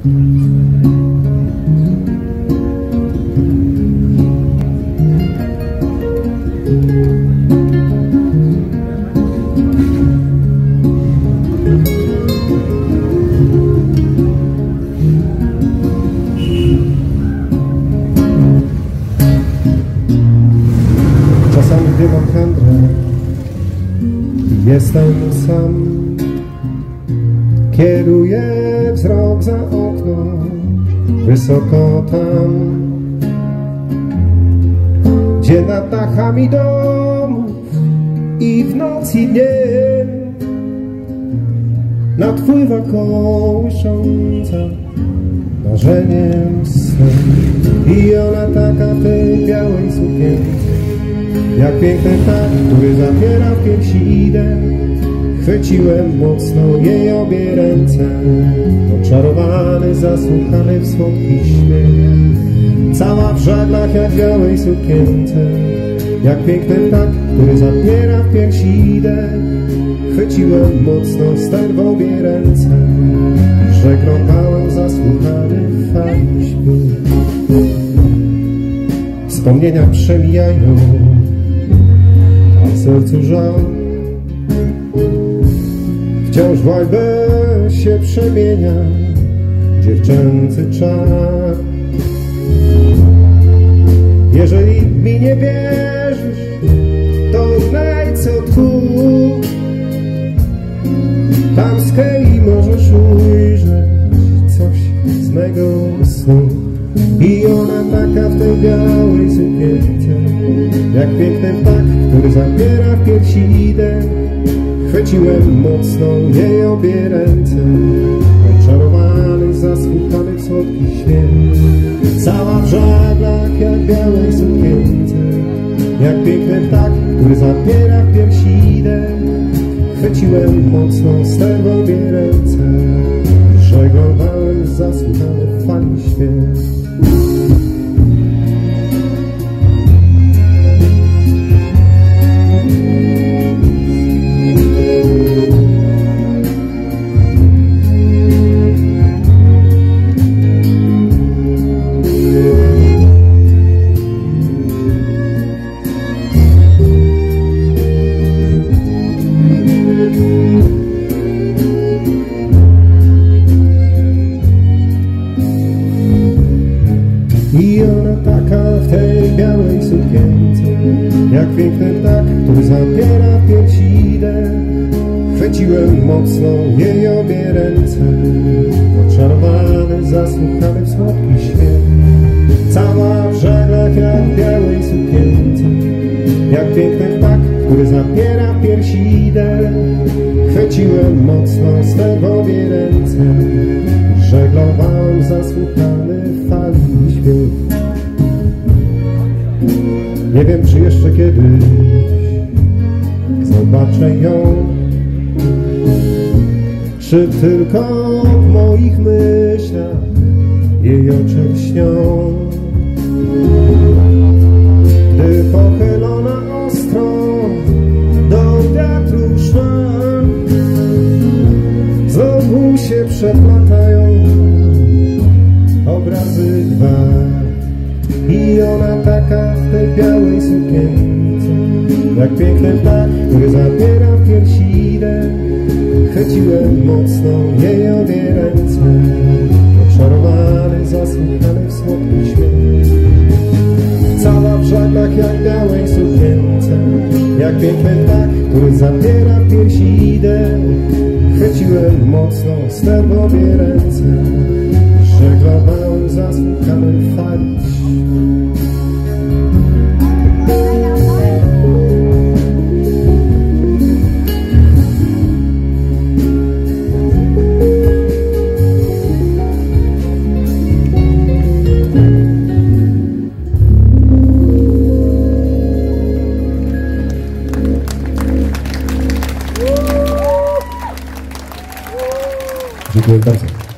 Czasami mam handrę Jestem sam Kieruję wzrok za okno Wysoko tam. Gdzie nad dachami domów I w nocy dzień Nadpływa kołysząca Marzeniem sen I ona taka w tej białej sukience jak piękny ptak, który zabiera w piersi Chwyciłem mocno jej obie ręce. Oczarowany, zasłuchany w słodki śmiech Cała w żaglach jak białej sukience. Jak piękny ptak, który zabiera w piersi idę. Chwyciłem mocno ster w obie ręce. Żeglowałem zasłuchany w fali śmiech Wspomnienia przemijają w sercu żal Wciąż w łajbę się przemienia dziewczęcy czar. Jeżeli mi nie wierzysz, to znajdź co tu. Tam z kei możesz ujrzeć coś z mego snu. I ona taka w tej białej sukience Jak piękny ptak, który zabiera w piersi idę Chwyciłem mocno jej obie ręce. Oczarowany, zasłuchany w słodki śmiech Cała w żaglach jak białej sukience. Jak piękny ptak, który zabiera w piersi Chwyciłem mocno ster w obie ręce Żeglowałem zasłuchany w fali śmiech I ona taka w tej białej sukience Jak piękny ptak, który zabiera piersi idę Chwyciłem mocno jej obie ręce Oczarowany, zasłuchany w słodki śmiech Cała w żaglach jak białej sukience Jak piękny ptak, który zabiera piersi idę Chwyciłem mocno w obie ręce Żeglowałem zasłuchany Nie wiem czy jeszcze kiedyś. Zobaczę ją. Czy tylko w moich myślach Jej oczy śnią I ona taka w tej białej sukience. Jak piękny ptak, który zabiera w piersi Chwyciłem mocno jej obie ręce Oczarowany, zasłuchany w słodki śmiech Cała w żaglach jak białej sukience. Jak piękny ptak, który zabiera w piersi idę. Chwyciłem mocno ster w obie ręce Żeglowałem zasłuchany w fali de.